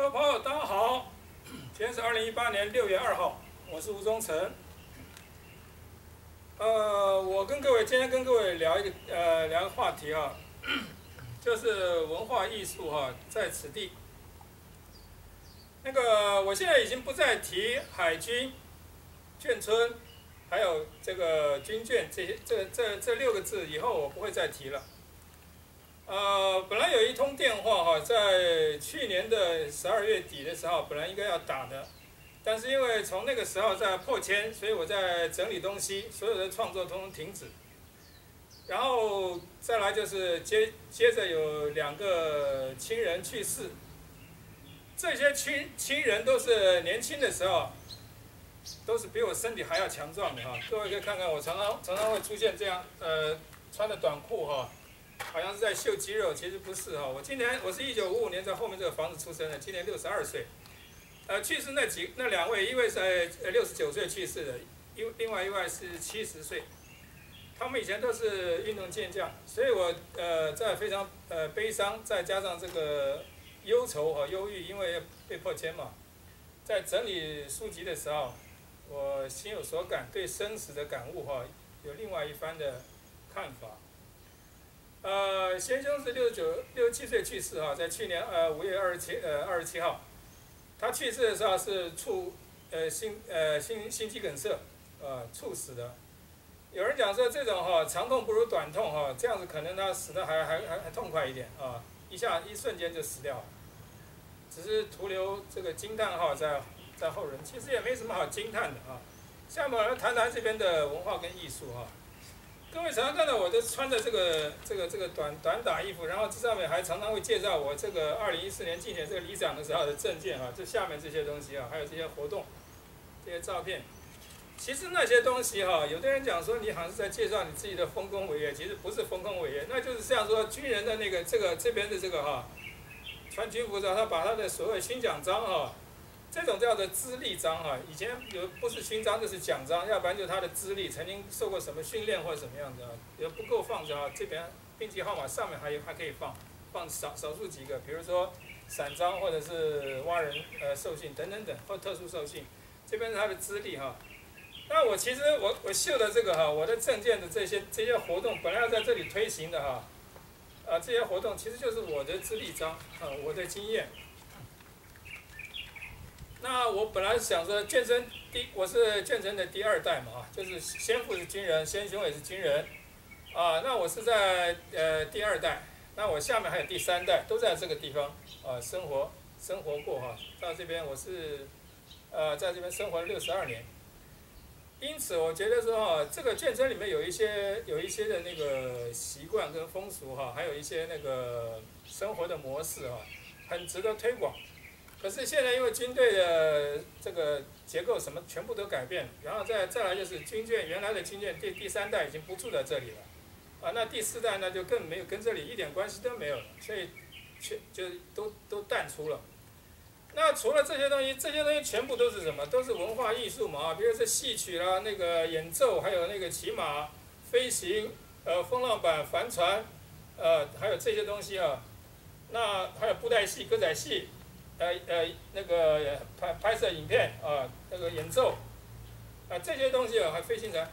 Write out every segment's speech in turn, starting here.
各位朋友，大家好！今天是二零一八年六月二号，我是吴忠诚。呃，我跟各位今天跟各位聊一个呃聊个话题啊，就是文化艺术哈在此地。那个我现在已经不再提海军、眷村，还有这个军眷这些这这这六个字，以后我不会再提了。呃，本来有一通电话哈，在去年的十二月底的时候，本来应该要打的，但是因为从那个时候在破千，所以我在整理东西，所有的创作通通停止。然后再来就是接接着有两个亲人去世，这些亲亲人都是年轻的时候，都是比我身体还要强壮的哈。各位可以看看，我常常常常会出现这样，呃，穿的短裤哈。好像是在秀肌肉，其实不是哈。我今年我是一九五五年在后面这个房子出生的，今年六十二岁。呃，去世那几那两位，一位是呃六十九岁去世的，一另外一位是七十岁。他们以前都是运动健将，所以我呃在非常呃悲伤，再加上这个忧愁和忧郁，因为被迫迁嘛，在整理书籍的时候，我心有所感，对生死的感悟哈，有另外一番的看法。呃，先生是六十九、六十七岁去世哈，在去年呃五月二十七呃二十七号，他去世的时候是猝呃心呃心心肌梗塞呃猝死的。有人讲说这种哈长痛不如短痛哈，这样子可能他死的还还还还痛快一点啊，一下一瞬间就死掉了，只是徒留这个惊叹号在在后人，其实也没什么好惊叹的啊。下面我们谈谈这边的文化跟艺术哈。各位常常看到我都穿着这个这个这个短短打衣服，然后这上面还常常会介绍我这个二零一四年竞选这个里长的时候的证件啊，这下面这些东西啊，还有这些活动，这些照片。其实那些东西哈，有的人讲说你好像是在介绍你自己的丰功伟业，其实不是丰功伟业，那就是像说军人的那个这个这边的这个哈，穿军服的他把他的所谓勋奖章哈。这种叫做资历章哈，以前有不是勋章就是奖章，要不然就是他的资历，曾经受过什么训练或者什么样子啊，也不够放着啊。这边兵籍号码上面还有还可以放，放少少数几个，比如说散章或者是挖人呃授信等等等或特殊授信，这边是他的资历哈。那我其实我我秀的这个哈，我的证件的这些这些活动本来要在这里推行的哈，啊这些活动其实就是我的资历章啊，我的经验。那我本来想说，建成第我是建成的第二代嘛，啊，就是先父是军人，先兄也是军人，啊，那我是在呃第二代，那我下面还有第三代，都在这个地方啊生活生活过哈，到这边我是呃在这边生活了六十二年，因此我觉得说哈，这个建成里面有一些有一些的那个习惯跟风俗哈，还有一些那个生活的模式哈，很值得推广。可是现在因为军队的这个结构什么全部都改变，然后再再来就是军舰原来的军舰第第三代已经不住在这里了，啊，那第四代呢就更没有跟这里一点关系都没有了，所以全就都都淡出了。那除了这些东西，这些东西全部都是什么？都是文化艺术嘛，比如说戏曲啦、那个演奏，还有那个骑马、飞行、呃风浪板、帆船，呃还有这些东西啊。那还有布袋戏、歌仔戏。呃呃，那个拍拍摄影片啊，那个演奏啊，这些东西啊，还飞行船，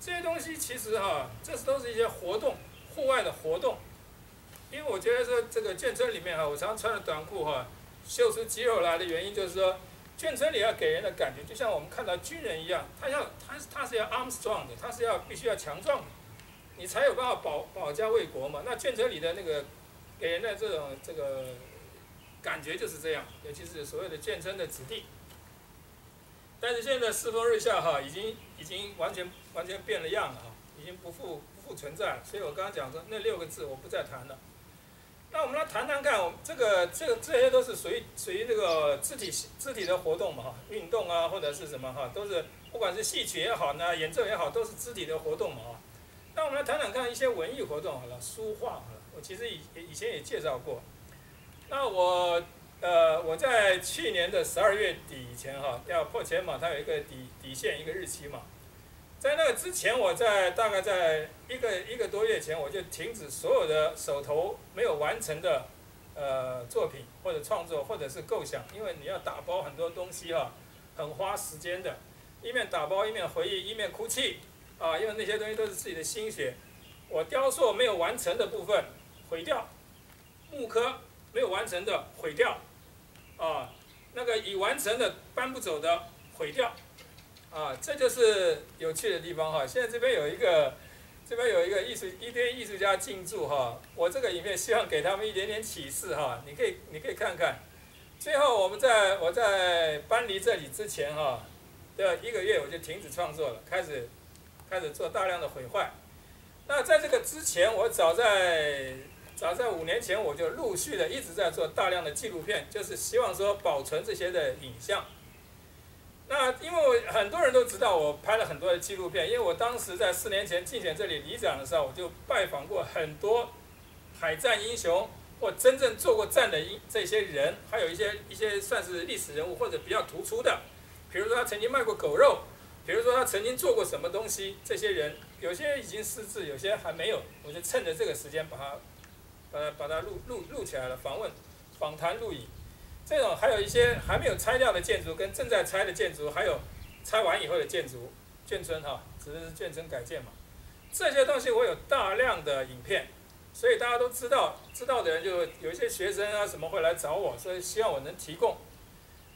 这些东西其实哈，这是都是一些活动，户外的活动。因为我觉得说这个眷村里面哈，我常常穿着短裤哈，秀出肌肉来的原因就是说，眷村里要给人的感觉，就像我们看到军人一样，他要他他是要 arm strong 的，他是要必须要强壮的，你才有办法保保家卫国嘛。那眷村里的那个给人的这种这个。感觉就是这样，尤其是所谓的建村的子弟。但是现在世风日下哈，已经已经完全完全变了样了哈，已经不复不复存在了。所以我刚刚讲说那六个字我不再谈了。那我们来谈谈看，我这个这个这些都是属于属于这个肢体肢体的活动嘛哈，运动啊或者是什么哈，都是不管是戏曲也好呢，演奏也好，都是肢体的活动嘛啊。那我们来谈谈看一些文艺活动好了，书画好了，我其实以以前也介绍过。那我呃，我在去年的十二月底以前哈，要破千嘛，它有一个底底线一个日期嘛。在那个之前，我在大概在一个一个多月前，我就停止所有的手头没有完成的呃作品或者创作或者是构想，因为你要打包很多东西哈，很花时间的，一面打包一面回忆一面哭泣啊，因为那些东西都是自己的心血。我雕塑没有完成的部分毁掉，木刻没有完成的毁掉，啊，那个已完成的搬不走的毁掉，啊，这就是有趣的地方哈。现在这边有一个。这边有一个艺术一堆艺术家进驻哈，我这个影片希望给他们一点点启示哈，你可以你可以看看。最后我们在我在搬离这里之前哈的一个月我就停止创作了，开始开始做大量的毁坏。那在这个之前，我早在早在五年前我就陆续的一直在做大量的纪录片，就是希望说保存这些的影像。那因为我很多人都知道我拍了很多的纪录片，因为我当时在四年前竞选这里里长的时候，我就拜访过很多海战英雄或真正做过战的英这些人，还有一些一些算是历史人物或者比较突出的，比如说他曾经卖过狗肉，比如说他曾经做过什么东西，这些人有些已经失智，有些还没有，我就趁着这个时间把它把它把它录录录起来了，访问访谈录影。这种还有一些还没有拆掉的建筑，跟正在拆的建筑，还有拆完以后的建筑，眷村哈，指的是眷村改建嘛。这些东西我有大量的影片，所以大家都知道，知道的人就有一些学生啊什么会来找我，所以希望我能提供。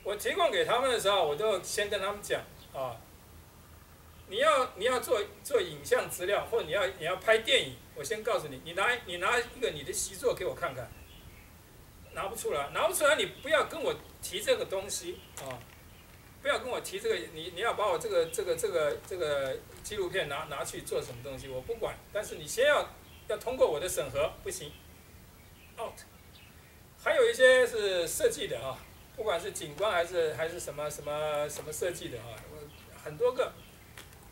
我提供给他们的时候，我就先跟他们讲啊，你要你要做做影像资料，或者你要你要拍电影，我先告诉你，你拿你拿一个你的习作给我看看。拿不出来，拿不出来，你不要跟我提这个东西啊！不要跟我提这个，你你要把我这个这个这个这个纪录片拿拿去做什么东西，我不管。但是你先要要通过我的审核，不行，out。还有一些是设计的啊，不管是景观还是还是什么什么什么设计的啊，我很多个。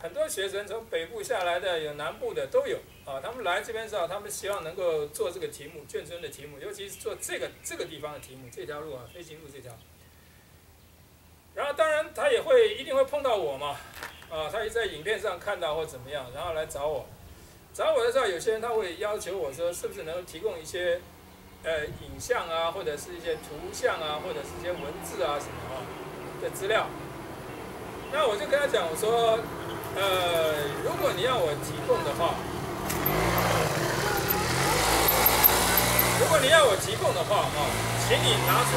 很多学生从北部下来的，有南部的都有啊。他们来这边时候，他们希望能够做这个题目，眷村的题目，尤其是做这个这个地方的题目，这条路啊，飞行路这条。然后当然他也会一定会碰到我嘛，啊，他也在影片上看到或怎么样，然后来找我。找我的时候，有些人他会要求我说，是不是能够提供一些呃影像啊，或者是一些图像啊，或者是一些文字啊什么啊的资料。那我就跟他讲，我说。呃，如果你要我提供的话，如果你要我提供的话，哈，请你拿出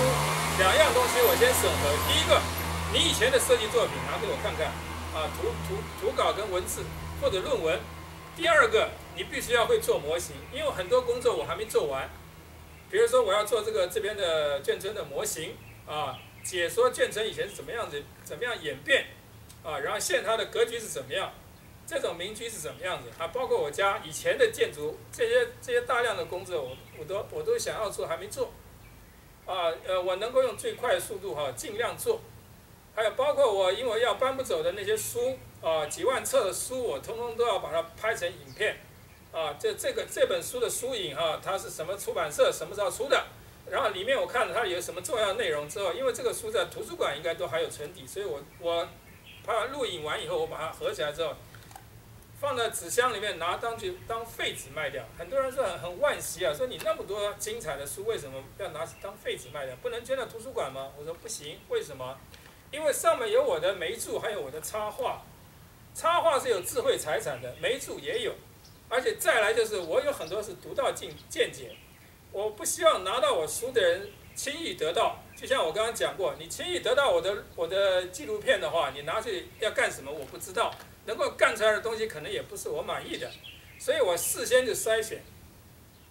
两样东西，我先审核。第一个，你以前的设计作品拿给我看看，啊，图图图稿跟文字或者论文。第二个，你必须要会做模型，因为很多工作我还没做完。比如说，我要做这个这边的眷村的模型，啊，解说眷村以前是怎么样子，怎么样演变。啊，然后现它的格局是怎么样？这种民居是什么样子？还包括我家以前的建筑，这些这些大量的工作，我我都我都想要做，还没做。啊，呃，我能够用最快的速度哈，尽量做。还有包括我因为要搬不走的那些书啊，几万册的书，我通通都要把它拍成影片。啊，这这个这本书的书影哈，它是什么出版社，什么时候出的？然后里面我看了它有什么重要内容之后，因为这个书在图书馆应该都还有存底，所以我我。它录影完以后，我把它合起来之后，放在纸箱里面，拿当去当废纸卖掉。很多人说很很惋惜啊，说你那么多精彩的书，为什么要拿当废纸卖掉？不能捐到图书馆吗？我说不行，为什么？因为上面有我的眉注，还有我的插画。插画是有智慧财产的，眉注也有，而且再来就是我有很多是独到见见解，我不希望拿到我书的人轻易得到。就像我刚刚讲过，你轻易得到我的我的纪录片的话，你拿去要干什么？我不知道，能够干出来的东西可能也不是我满意的，所以我事先就筛选。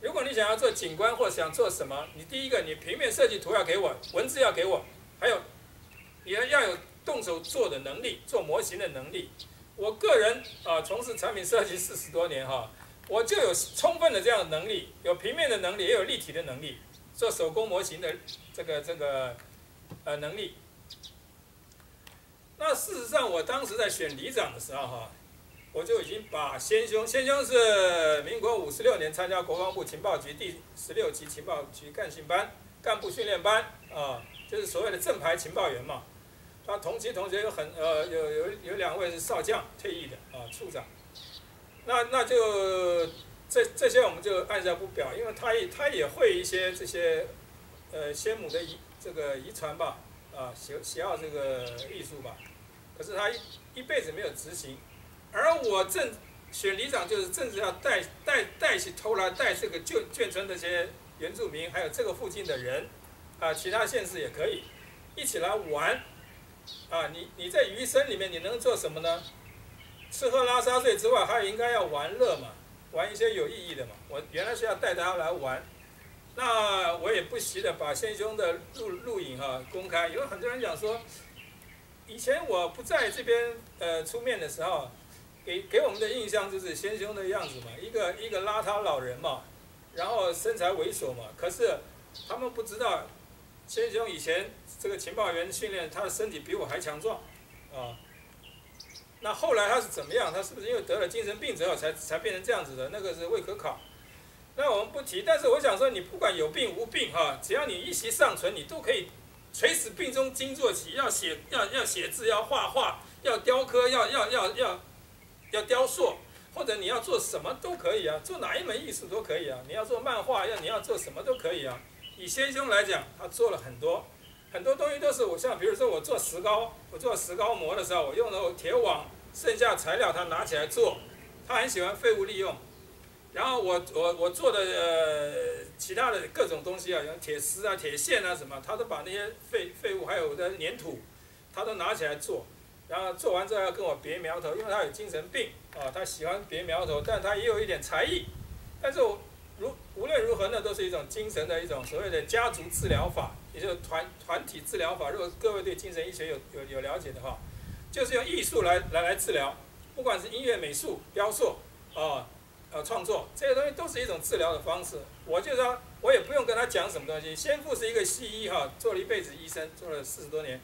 如果你想要做景观或想做什么，你第一个你平面设计图要给我，文字要给我，还有你要有动手做的能力，做模型的能力。我个人啊，从事产品设计四十多年哈，我就有充分的这样的能力，有平面的能力，也有立体的能力。做手工模型的这个这个呃能力，那事实上我当时在选里长的时候哈，我就已经把先兄，先兄是民国五十六年参加国防部情报局第十六级情报局干训班干部训练班啊，就是所谓的正牌情报员嘛。他同期同学有很呃有有有两位是少将退役的啊处长，那那就。这这些我们就按下不表，因为他也他也会一些这些呃先母的遗这个遗传吧，啊喜喜好这个艺术吧，可是他一一辈子没有执行，而我正选里长就是正是要带带带起头来带这个眷眷村这些原住民，还有这个附近的人，啊其他县市也可以一起来玩，啊你你在余生里面你能做什么呢？吃喝拉撒睡之外，还有应该要玩乐嘛，玩一些有意义的嘛。我原来是要带大家来玩，那我也不惜的把先兄的录录影哈公开。有很多人讲说，以前我不在这边呃出面的时候，给给我们的印象就是先兄的样子嘛，一个一个邋遢老人嘛，然后身材猥琐嘛。可是他们不知道，先兄以前这个情报员训练，他的身体比我还强壮，啊。那后来他是怎么样？他是不是因为得了精神病之后才才变成这样子的？那个是未可考。那我们不提。但是我想说，你不管有病无病哈，只要你一息尚存，你都可以垂死病中惊坐起，要写要要写字，要画画，要雕刻，要要要要要雕塑，或者你要做什么都可以啊，做哪一门艺术都可以啊。你要做漫画，要你要做什么都可以啊。以先兄来讲，他做了很多。很多东西都是我像，比如说我做石膏，我做石膏模的时候，我用的铁网，剩下材料他拿起来做，他很喜欢废物利用。然后我我我做的呃其他的各种东西啊，像铁丝啊、铁线啊什么，他都把那些废废物还有的粘土，他都拿起来做。然后做完之后要跟我别苗头，因为他有精神病啊，他喜欢别苗头，但他也有一点才艺。但是我如无论如何呢，都是一种精神的一种所谓的家族治疗法。也就是团团体治疗法，如果各位对精神医学有有有了解的话，就是用艺术来来来治疗，不管是音乐、美术、雕塑，啊，呃，创作这些东西都是一种治疗的方式。我就说，我也不用跟他讲什么东西。先父是一个西医哈，做了一辈子医生，做了四十多年，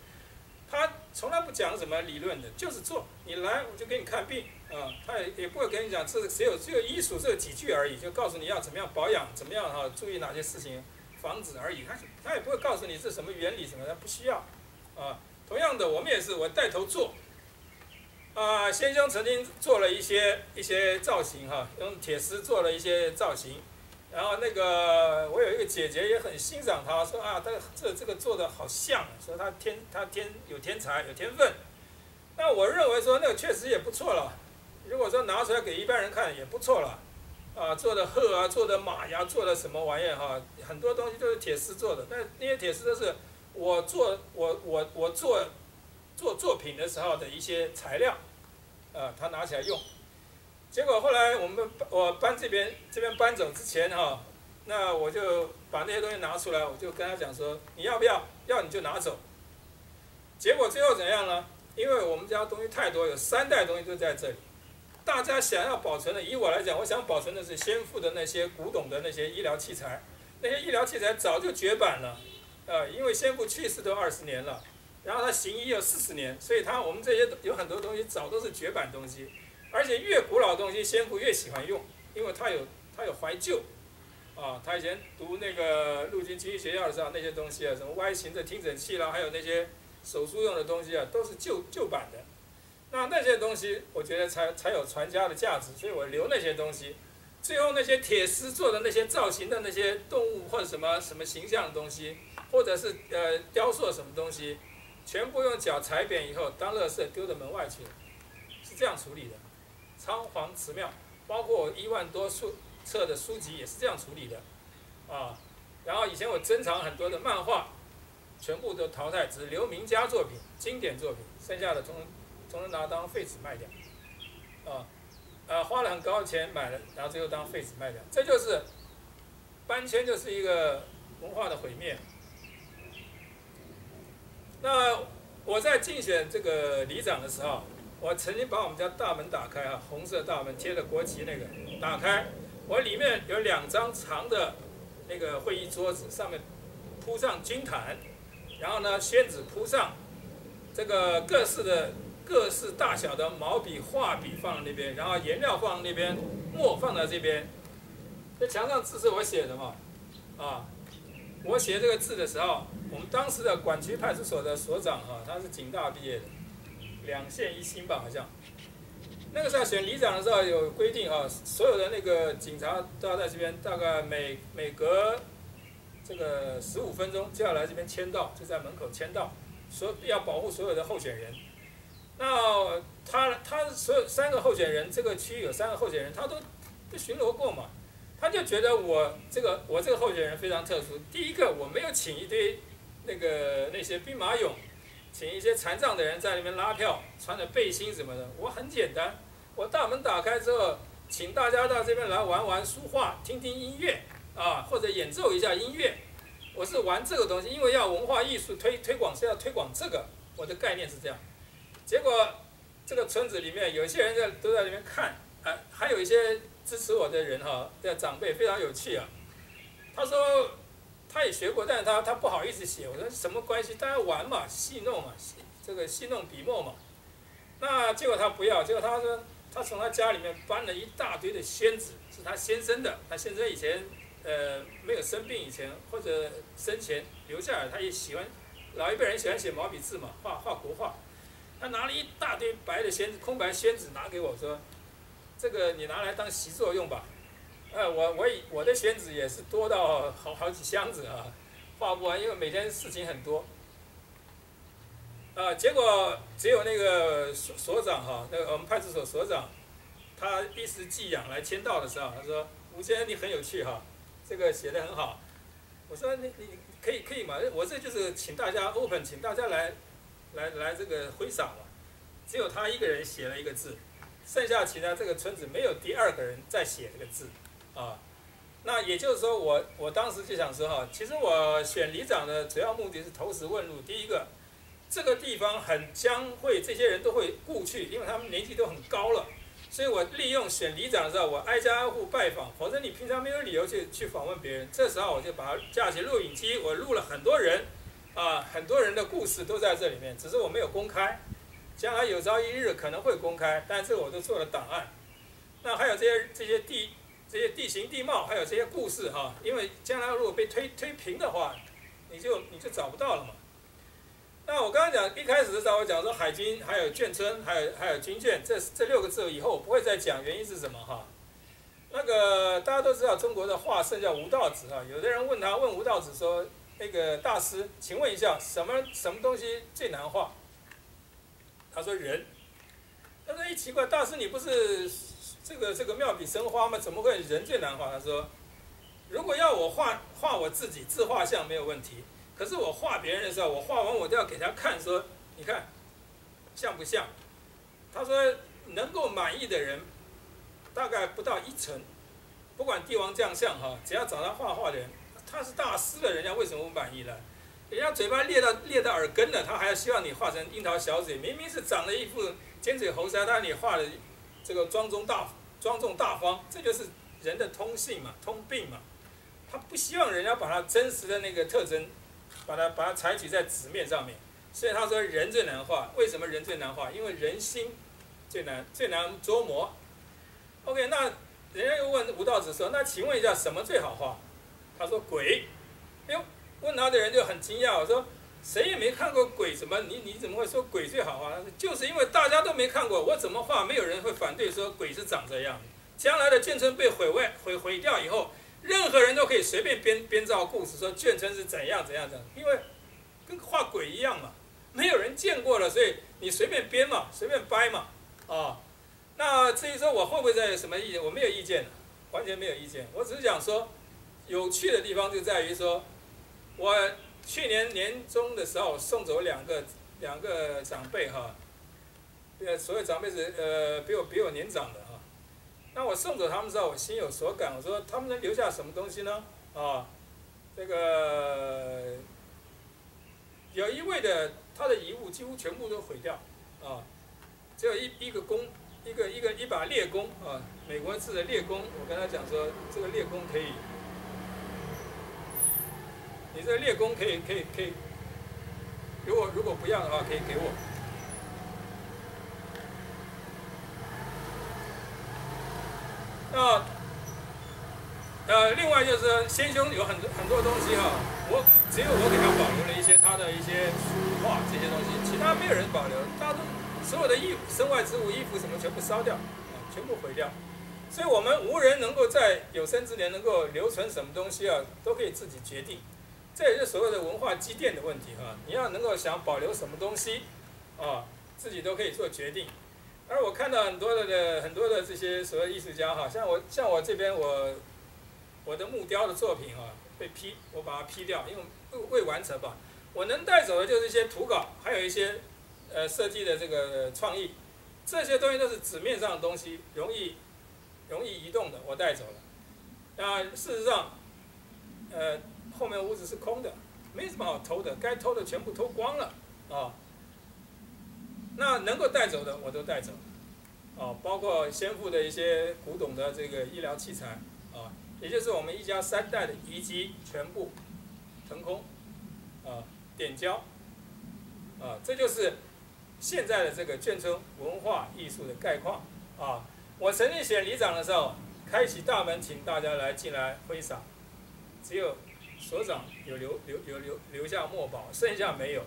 他从来不讲什么理论的，就是做。你来我就给你看病，啊，他也也不会跟你讲这只有只有医术这几句而已，就告诉你要怎么样保养，怎么样哈，注意哪些事情。防止而已，他他也不会告诉你是什么原理什么的，不需要，啊，同样的，我们也是我带头做，啊，先生曾经做了一些一些造型哈，用铁丝做了一些造型，然后那个我有一个姐姐也很欣赏他，说啊，他这这个做的好像，说他天他天有天才有天分，那我认为说那个确实也不错了，如果说拿出来给一般人看也不错了。啊，做的鹤啊，做的马呀，做的什么玩意儿哈？很多东西都是铁丝做的，但那些铁丝都是我做我我我做做作品的时候的一些材料，啊，他拿起来用。结果后来我们我搬这边这边搬走之前哈，那我就把那些东西拿出来，我就跟他讲说，你要不要？要你就拿走。结果最后怎样呢？因为我们家东西太多，有三袋东西都在这里。大家想要保存的，以我来讲，我想保存的是先父的那些古董的那些医疗器材，那些医疗器材早就绝版了，呃，因为先父去世都二十年了，然后他行医有四十年，所以他我们这些有很多东西早都是绝版东西，而且越古老的东西先父越喜欢用，因为他有他有怀旧，啊，他以前读那个陆军军医学校的时候，那些东西啊，什么 Y 型的听诊器啦，还有那些手术用的东西啊，都是旧旧版的。那那些东西，我觉得才才有传家的价值，所以我留那些东西。最后那些铁丝做的那些造型的那些动物或者什么什么形象的东西，或者是呃雕塑什么东西，全部用脚踩扁以后当垃圾丢到门外去了，是这样处理的。仓皇辞庙，包括一万多书册的书籍也是这样处理的，啊。然后以前我珍藏很多的漫画，全部都淘汰，只留名家作品、经典作品，剩下的从。从而拿当废纸卖掉，啊，呃，花了很高的钱买了，然后最后当废纸卖掉，这就是搬迁，就是一个文化的毁灭。那我在竞选这个里长的时候，我曾经把我们家大门打开啊，红色大门贴着国旗那个打开，我里面有两张长的那个会议桌子，上面铺上军毯，然后呢，宣纸铺上这个各式的。各式大小的毛笔、画笔放那边，然后颜料放那边，墨放在这边。这墙上字是我写的嘛？啊，我写这个字的时候，我们当时的管区派出所的所长哈，他是警大毕业的，两县一星吧好像。那个时候选里长的时候有规定啊，所有的那个警察都要在这边，大概每每隔这个十五分钟就要来这边签到，就在门口签到，所要保护所有的候选人。那他他所有三个候选人，这个区域有三个候选人，他都都巡逻过嘛，他就觉得我这个我这个候选人非常特殊。第一个，我没有请一堆那个那些兵马俑，请一些残障的人在那边拉票，穿着背心什么的。我很简单，我大门打开之后，请大家到这边来玩玩书画，听听音乐啊，或者演奏一下音乐。我是玩这个东西，因为要文化艺术推推广是要推广这个，我的概念是这样。结果，这个村子里面有些人在都在那边看，啊，还有一些支持我的人哈，的长辈非常有趣啊。他说他也学过，但是他他不好意思写。我说什么关系？大家玩嘛，戏弄嘛，戏这个戏弄笔墨嘛。那结果他不要，结果他说他从他家里面搬了一大堆的宣纸，是他先生的。他先生以前呃没有生病以前或者生前留下来，他也喜欢老一辈人喜欢写毛笔字嘛，画画国画。他拿了一大堆白的宣空白宣纸拿给我说：“这个你拿来当习作用吧。”哎，我我我的宣纸也是多到好好几箱子啊，画不完，因为每天事情很多。啊，结果只有那个所所长哈，那个我们派出所所长，他一时寄养来签到的时候，他说：“吴先生你很有趣哈，这个写的很好。”我说：“你你可以可以嘛，我这就是请大家 open，请大家来。”来来，这个挥洒嘛，只有他一个人写了一个字，剩下其他这个村子没有第二个人在写这个字，啊，那也就是说，我我当时就想说哈，其实我选里长的主要目的是投石问路。第一个，这个地方很将会这些人都会故去，因为他们年纪都很高了，所以我利用选里长的时候，我挨家挨户拜访，否则你平常没有理由去去访问别人。这时候我就把它架起录影机，我录了很多人。啊，很多人的故事都在这里面，只是我没有公开，将来有朝一日可能会公开，但这我都做了档案。那还有这些这些地这些地形地貌，还有这些故事哈，因为将来如果被推推平的话，你就你就找不到了嘛。那我刚刚讲一开始的时候，我讲说海军还有眷村，还有还有军眷，这这六个字以后我不会再讲，原因是什么哈？那个大家都知道中国的画圣叫吴道子啊，有的人问他问吴道子说。那个大师，请问一下，什么什么东西最难画？他说人。他说一奇怪，大师你不是这个这个妙笔生花吗？怎么会人最难画？他说，如果要我画画我自己自画像没有问题，可是我画别人的时候，我画完我都要给他看，说你看像不像？他说能够满意的人大概不到一成，不管帝王将相哈，只要找他画画的人。他是大师了，人家为什么不满意呢？人家嘴巴裂到裂到耳根了，他还要希望你画成樱桃小嘴，明明是长了一副尖嘴猴腮，但你画的这个庄重大庄重大方，这就是人的通性嘛，通病嘛。他不希望人家把他真实的那个特征，把它把它采取在纸面上面。所以他说人最难画，为什么人最难画？因为人心最难最难捉摸。OK，那人家又问吴道子说，那请问一下，什么最好画？他说鬼，哎呦，问他的人就很惊讶。我说谁也没看过鬼，怎么你你怎么会说鬼最好啊？就是因为大家都没看过，我怎么画，没有人会反对说鬼是长这样。将来的眷村被毁坏毁毁掉以后，任何人都可以随便编编造故事说眷村是怎样怎样的，因为跟画鬼一样嘛，没有人见过了，所以你随便编嘛，随便掰嘛，啊。那至于说我会不会再有什么意见，我没有意见，完全没有意见，我只是想说。有趣的地方就在于说，我去年年中的时候送走两个两个长辈哈，呃，所有长辈是呃比我比我年长的哈。那我送走他们之后，我心有所感，我说他们能留下什么东西呢？啊，这个有一位的他的遗物几乎全部都毁掉，啊，只有一一个弓，一个一个一把猎弓啊，美国制的猎弓。我跟他讲说，这个猎弓可以。你这个猎弓可以可以可以，如果如果不要的话，可以给我。那呃，另外就是先兄有很多很多东西哈，我只有我给他保留了一些他的一些书画这些东西，其他没有人保留，大都所有的衣服、身外之物、衣服什么全部烧掉，啊，全部毁掉。所以我们无人能够在有生之年能够留存什么东西啊，都可以自己决定。这也是所谓的文化积淀的问题哈。你要能够想保留什么东西，啊，自己都可以做决定。而我看到很多的很多的这些所谓艺术家哈，像我像我这边我我的木雕的作品啊被批，我把它批掉，因为未未完成吧。我能带走的就是一些图稿，还有一些呃设计的这个创意，这些东西都是纸面上的东西，容易容易移动的，我带走了。那事实上，呃。后面屋子是空的，没什么好偷的，该偷的全部偷光了，啊，那能够带走的我都带走，啊，包括先父的一些古董的这个医疗器材，啊，也就是我们一家三代的遗迹全部腾空，啊，点交，啊，这就是现在的这个眷村文化艺术的概况，啊，我曾经选里长的时候，开启大门请大家来进来挥洒，只有。所长有留留有留留下墨宝，剩下没有，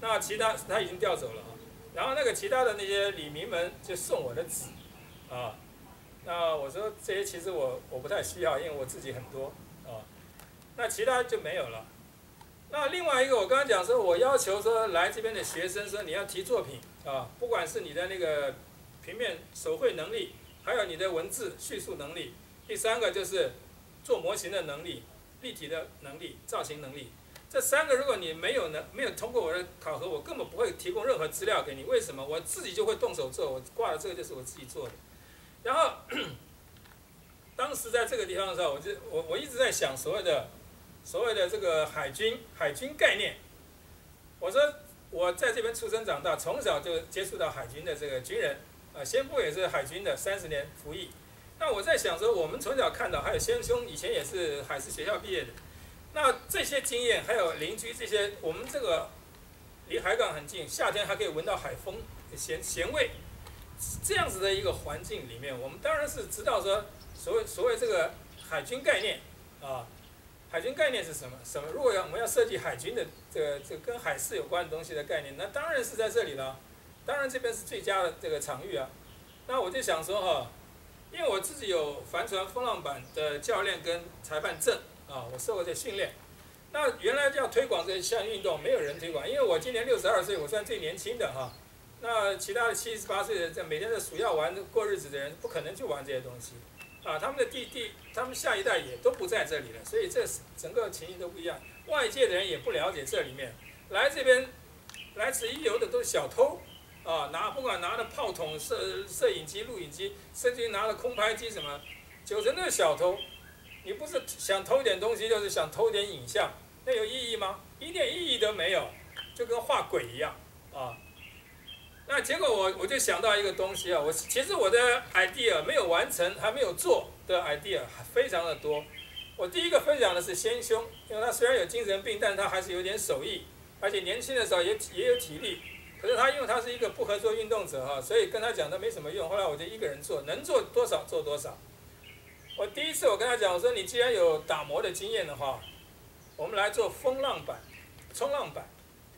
那其他他已经调走了啊。然后那个其他的那些李明们就送我的纸，啊，那我说这些其实我我不太需要，因为我自己很多啊。那其他就没有了。那另外一个我刚刚讲说，我要求说来这边的学生说你要提作品啊，不管是你的那个平面手绘能力，还有你的文字叙述能力，第三个就是做模型的能力。立体的能力、造型能力，这三个如果你没有能没有通过我的考核，我根本不会提供任何资料给你。为什么？我自己就会动手做，我挂的这个就是我自己做的。然后，当时在这个地方的时候，我就我我一直在想所谓的所谓的这个海军海军概念。我说我在这边出生长大，从小就接触到海军的这个军人，啊，先父也是海军的，三十年服役。那我在想说，我们从小看到，还有先兄以前也是海事学校毕业的，那这些经验，还有邻居这些，我们这个离海港很近，夏天还可以闻到海风咸咸味，这样子的一个环境里面，我们当然是知道说，所谓所谓这个海军概念啊，海军概念是什么？什么？如果要我们要设计海军的这个这跟海事有关的东西的概念，那当然是在这里了，当然这边是最佳的这个场域啊。那我就想说哈。因为我自己有帆船风浪板的教练跟裁判证啊，我受过这训练。那原来要推广这项运动，没有人推广，因为我今年六十二岁，我算最年轻的哈。那其他的七十八岁的在每天在数要玩过日子的人，不可能去玩这些东西啊。他们的弟弟，他们下一代也都不在这里了，所以这整个情形都不一样。外界的人也不了解这里面，来这边来此一游的都是小偷。啊，拿不管拿的炮筒、摄摄影机、录影机，甚至于拿的空拍机什么，九成都是小偷。你不是想偷点东西，就是想偷点影像，那有意义吗？一点意义都没有，就跟画鬼一样啊。那结果我我就想到一个东西啊，我其实我的 idea 没有完成，还没有做的 idea 非常的多。我第一个分享的是先兄，因为他虽然有精神病，但他还是有点手艺，而且年轻的时候也也有体力。可是他因为他是一个不合作运动者哈，所以跟他讲都没什么用。后来我就一个人做，能做多少做多少。我第一次我跟他讲，我说你既然有打磨的经验的话，我们来做风浪板、冲浪板。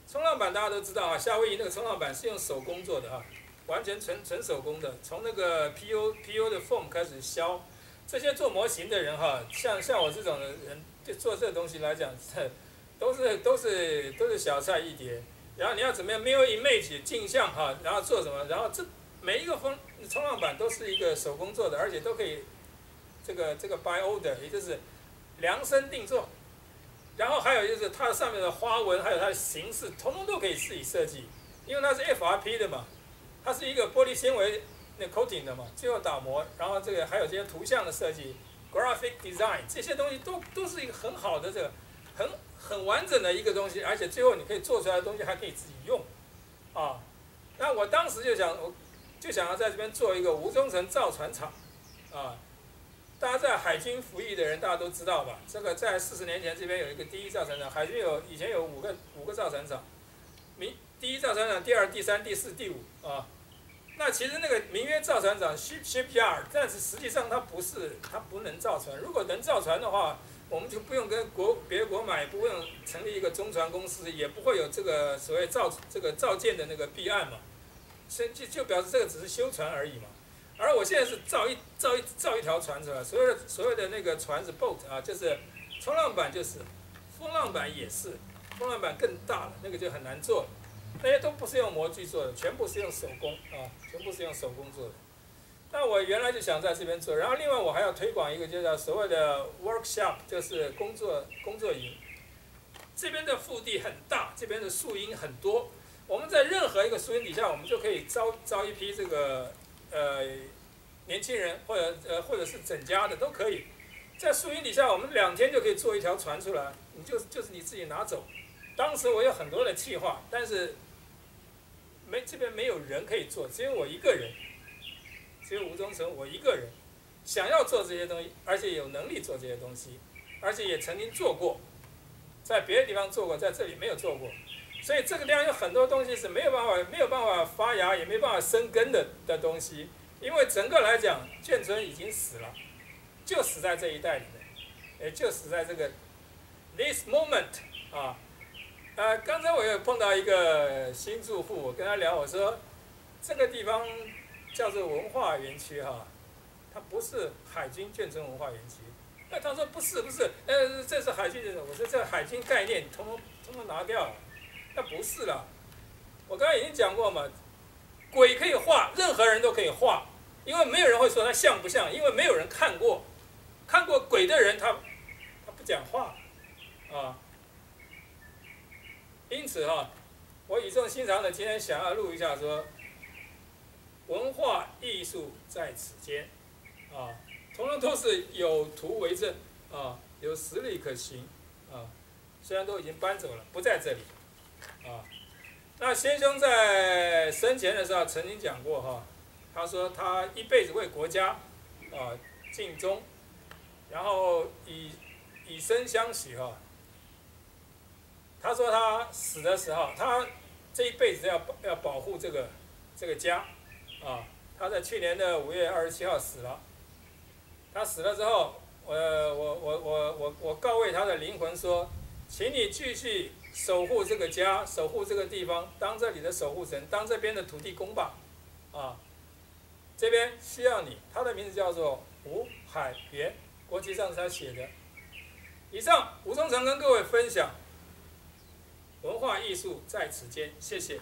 冲浪板大家都知道啊，夏威夷那个冲浪板是用手工做的啊，完全纯纯手工的，从那个 PU PU 的 foam 开始削。这些做模型的人哈，像像我这种人，就做这东西来讲，都是都是都是小菜一碟。然后你要怎么样？mirror image 镜像哈，然后做什么？然后这每一个风冲浪板都是一个手工做的，而且都可以这个这个 by order，也就是量身定做。然后还有就是它上面的花纹，还有它的形式，统统都可以自己设计，因为它是 FRP 的嘛，它是一个玻璃纤维那 coating 的嘛，最后打磨，然后这个还有这些图像的设计，graphic design 这些东西都都是一个很好的这个很。很完整的一个东西，而且最后你可以做出来的东西还可以自己用，啊，那我当时就想，我就想要在这边做一个无中层造船厂，啊，大家在海军服役的人大家都知道吧？这个在四十年前这边有一个第一造船厂，海军有以前有五个五个造船厂，明第一造船厂、第二、第三、第四、第五啊，那其实那个名曰造船厂 ship shipyard，但是实际上它不是，它不能造船。如果能造船的话，我们就不用跟国别国买，不用成立一个中船公司，也不会有这个所谓造这个造舰的那个弊案嘛。所以就就表示这个只是修船而已嘛。而我现在是造一造一造一条船出来，所有的所有的那个船是 boat 啊，就是冲浪板就是风浪板也是，风浪板更大了，那个就很难做。那些都不是用模具做的，全部是用手工啊，全部是用手工做的。那我原来就想在这边做，然后另外我还要推广一个，就叫所谓的 workshop，就是工作工作营。这边的腹地很大，这边的树荫很多。我们在任何一个树荫底下，我们就可以招招一批这个呃年轻人，或者呃或者是整家的都可以。在树荫底下，我们两天就可以做一条船出来，你就就是你自己拿走。当时我有很多的计划，但是没这边没有人可以做，只有我一个人，只有吴忠成我一个人想要做这些东西，而且有能力做这些东西，而且也曾经做过，在别的地方做过，在这里没有做过，所以这个地方有很多东西是没有办法没有办法发芽，也没办法生根的的东西，因为整个来讲，眷村已经死了。就死在这一代里面，也就死在这个 this moment 啊，呃，刚才我又碰到一个新住户，我跟他聊，我说这个地方叫做文化园区哈，它不是海军眷村文化园区。那他说不是不是，呃，这是海军的，我说这海军概念通通通通拿掉，那不是了。我刚才已经讲过嘛，鬼可以画，任何人都可以画，因为没有人会说它像不像，因为没有人看过。看过鬼的人，他他不讲话，啊，因此哈，我语重心长的今天想要录一下说，文化艺术在此间，啊，通通都是有图为证，啊，有实力可行，啊，虽然都已经搬走了，不在这里，啊，那先生在生前的时候曾经讲过哈，他说他一辈子为国家，啊，尽忠。然后以以身相许哈，他说他死的时候，他这一辈子要要保护这个这个家，啊，他在去年的五月二十七号死了。他死了之后，我我我我我我告慰他的灵魂说，请你继续守护这个家，守护这个地方，当这里的守护神，当这边的土地公吧，啊，这边需要你。他的名字叫做吴海源。国旗上是他写的。以上，吴忠成跟各位分享文化艺术在此间，谢谢。